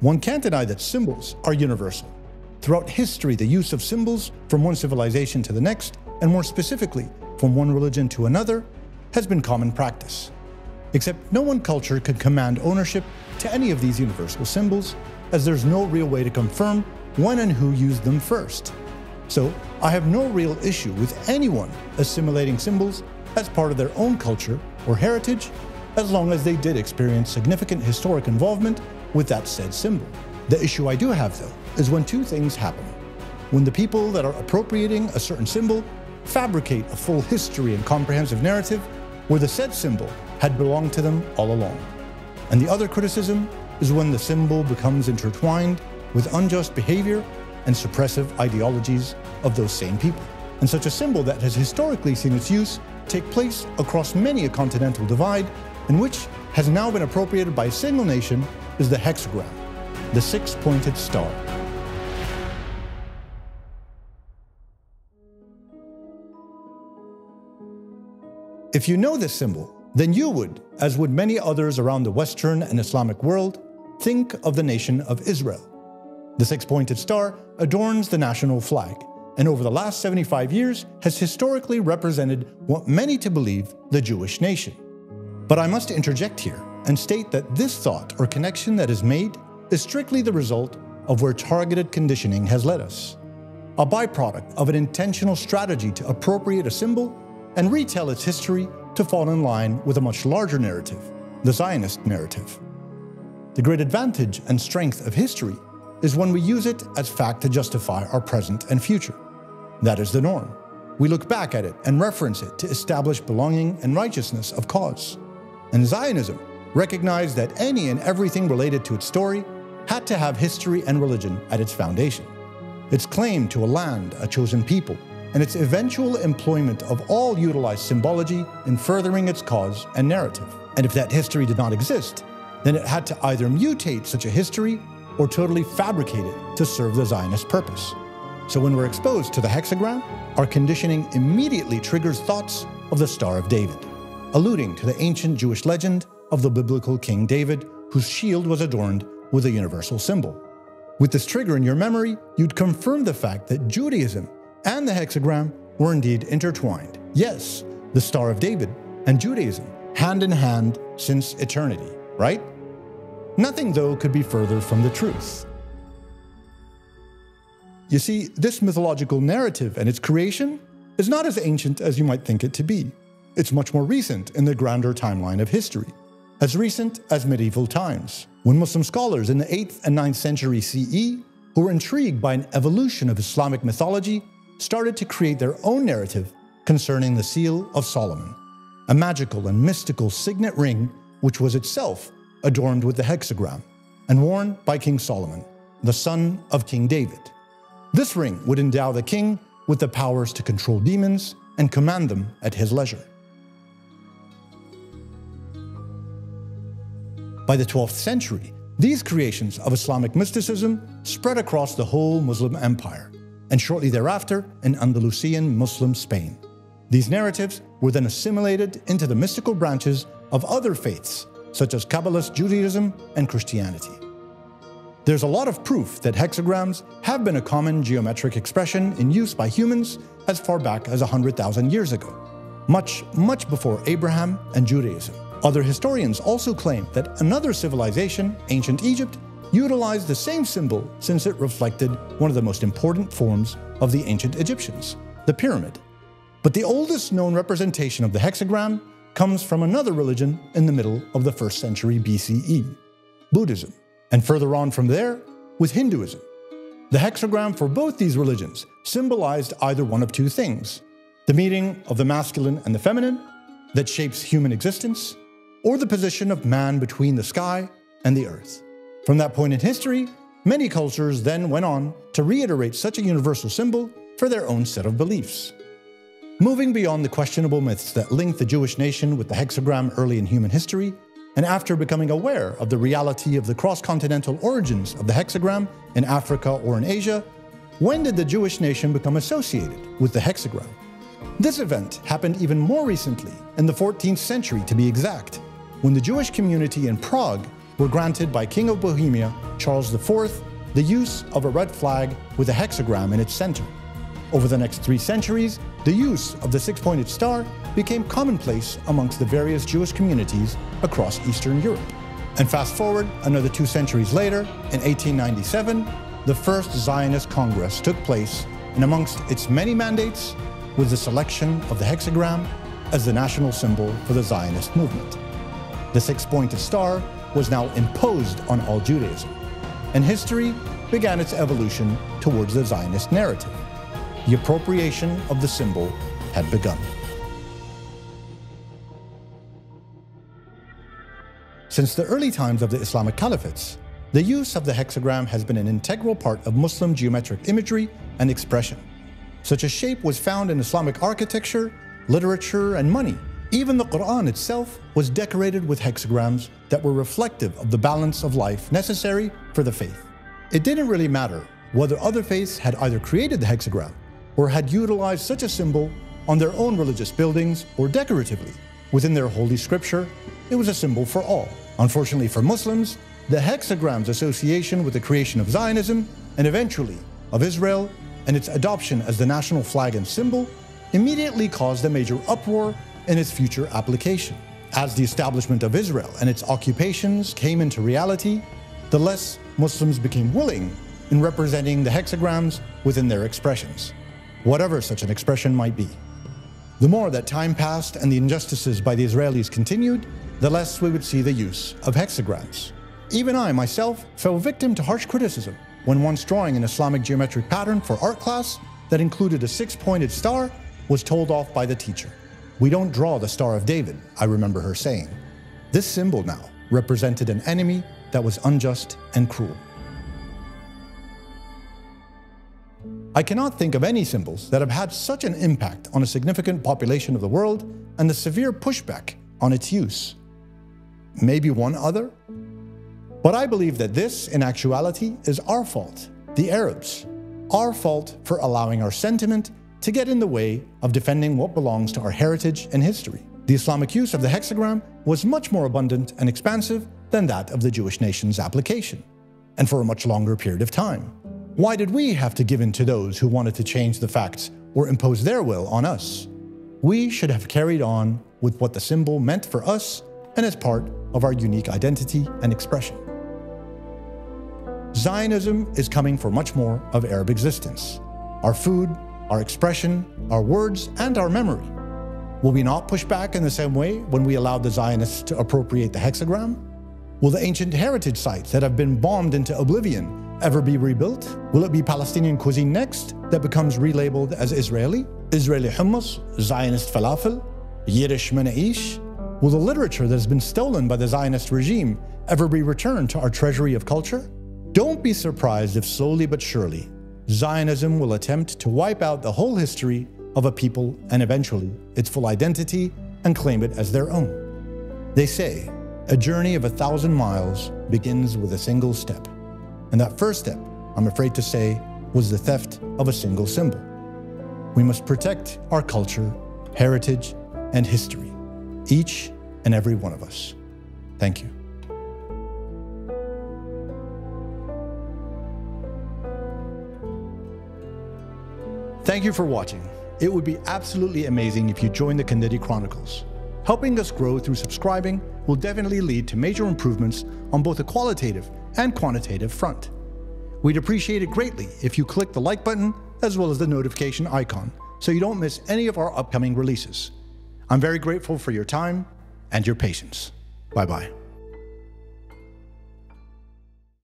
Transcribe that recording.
one can't deny that symbols are universal. Throughout history, the use of symbols from one civilization to the next, and more specifically, from one religion to another, has been common practice. Except no one culture could command ownership to any of these universal symbols, as there's no real way to confirm when and who used them first. So, I have no real issue with anyone assimilating symbols as part of their own culture or heritage, as long as they did experience significant historic involvement with that said symbol. The issue I do have, though, is when two things happen. When the people that are appropriating a certain symbol fabricate a full history and comprehensive narrative where the said symbol had belonged to them all along. And the other criticism is when the symbol becomes intertwined with unjust behavior and suppressive ideologies of those same people. And such a symbol that has historically seen its use take place across many a continental divide, and which has now been appropriated by a single nation, is the hexagram, the six-pointed star. If you know this symbol, then you would, as would many others around the Western and Islamic world, think of the nation of Israel. The six-pointed star adorns the national flag, and over the last 75 years has historically represented what many to believe the Jewish nation. But I must interject here and state that this thought or connection that is made is strictly the result of where targeted conditioning has led us. A byproduct of an intentional strategy to appropriate a symbol and retell its history to fall in line with a much larger narrative, the Zionist narrative. The great advantage and strength of history is when we use it as fact to justify our present and future. That is the norm. We look back at it and reference it to establish belonging and righteousness of cause. And Zionism recognized that any and everything related to its story had to have history and religion at its foundation. Its claim to a land, a chosen people, and its eventual employment of all utilized symbology in furthering its cause and narrative. And if that history did not exist, then it had to either mutate such a history or totally fabricate it to serve the Zionist purpose. So when we're exposed to the hexagram, our conditioning immediately triggers thoughts of the Star of David, alluding to the ancient Jewish legend of the biblical King David, whose shield was adorned with a universal symbol. With this trigger in your memory, you'd confirm the fact that Judaism and the hexagram were indeed intertwined. Yes, the Star of David and Judaism, hand in hand since eternity, right? Nothing, though, could be further from the truth. You see, this mythological narrative and its creation is not as ancient as you might think it to be. It's much more recent in the grander timeline of history, as recent as medieval times, when Muslim scholars in the 8th and 9th century CE, who were intrigued by an evolution of Islamic mythology, started to create their own narrative concerning the Seal of Solomon, a magical and mystical signet ring which was itself adorned with the hexagram and worn by King Solomon, the son of King David. This ring would endow the king with the powers to control demons and command them at his leisure. By the 12th century, these creations of Islamic mysticism spread across the whole Muslim empire, and shortly thereafter in Andalusian Muslim Spain. These narratives were then assimilated into the mystical branches of other faiths, such as Kabbalist Judaism and Christianity. There's a lot of proof that hexagrams have been a common geometric expression in use by humans as far back as 100,000 years ago, much, much before Abraham and Judaism. Other historians also claim that another civilization, ancient Egypt, utilized the same symbol since it reflected one of the most important forms of the ancient Egyptians, the pyramid. But the oldest known representation of the hexagram comes from another religion in the middle of the first century BCE, Buddhism, and further on from there with Hinduism. The hexagram for both these religions symbolized either one of two things the meeting of the masculine and the feminine that shapes human existence, or the position of man between the sky and the earth. From that point in history, many cultures then went on to reiterate such a universal symbol for their own set of beliefs. Moving beyond the questionable myths that link the Jewish nation with the hexagram early in human history, and after becoming aware of the reality of the cross-continental origins of the hexagram in Africa or in Asia, when did the Jewish nation become associated with the hexagram? This event happened even more recently, in the 14th century to be exact, when the Jewish community in Prague were granted by King of Bohemia Charles IV the use of a red flag with a hexagram in its center. Over the next three centuries, the use of the six pointed star became commonplace amongst the various Jewish communities across Eastern Europe. And fast forward another two centuries later, in 1897, the first Zionist Congress took place, and amongst its many mandates was the selection of the hexagram as the national symbol for the Zionist movement. The six pointed star was now imposed on all Judaism, and history began its evolution towards the Zionist narrative. The appropriation of the symbol had begun. Since the early times of the Islamic caliphates, the use of the hexagram has been an integral part of Muslim geometric imagery and expression. Such a shape was found in Islamic architecture, literature, and money. Even the Quran itself was decorated with hexagrams that were reflective of the balance of life necessary for the faith. It didn't really matter whether other faiths had either created the hexagram or had utilized such a symbol on their own religious buildings or decoratively within their holy scripture, it was a symbol for all. Unfortunately for Muslims, the hexagram's association with the creation of Zionism and eventually of Israel and its adoption as the national flag and symbol immediately caused a major uproar in its future application. As the establishment of Israel and its occupations came into reality, the less Muslims became willing in representing the hexagrams within their expressions, whatever such an expression might be. The more that time passed and the injustices by the Israelis continued, the less we would see the use of hexagrams. Even I, myself, fell victim to harsh criticism when once drawing an Islamic geometric pattern for art class that included a six-pointed star was told off by the teacher. We don't draw the Star of David, I remember her saying. This symbol now represented an enemy that was unjust and cruel. I cannot think of any symbols that have had such an impact on a significant population of the world and the severe pushback on its use. Maybe one other? But I believe that this, in actuality, is our fault, the Arabs. Our fault for allowing our sentiment to get in the way of defending what belongs to our heritage and history. The Islamic use of the hexagram was much more abundant and expansive than that of the Jewish nation's application, and for a much longer period of time. Why did we have to give in to those who wanted to change the facts or impose their will on us? We should have carried on with what the symbol meant for us and as part of our unique identity and expression. Zionism is coming for much more of Arab existence. Our food, our expression, our words, and our memory. Will we not push back in the same way when we allowed the Zionists to appropriate the hexagram? Will the ancient heritage sites that have been bombed into oblivion ever be rebuilt? Will it be Palestinian cuisine next that becomes relabeled as Israeli? Israeli hummus, Zionist falafel, Yiddish menaish? Will the literature that has been stolen by the Zionist regime ever be returned to our treasury of culture? Don't be surprised if slowly but surely Zionism will attempt to wipe out the whole history of a people and eventually its full identity and claim it as their own. They say a journey of a thousand miles begins with a single step. And that first step, I'm afraid to say, was the theft of a single symbol. We must protect our culture, heritage, and history, each and every one of us. Thank you. Thank you for watching. It would be absolutely amazing if you joined the Kandari Chronicles. Helping us grow through subscribing will definitely lead to major improvements on both a qualitative and quantitative front. We'd appreciate it greatly if you click the like button as well as the notification icon so you don't miss any of our upcoming releases. I'm very grateful for your time and your patience. Bye bye.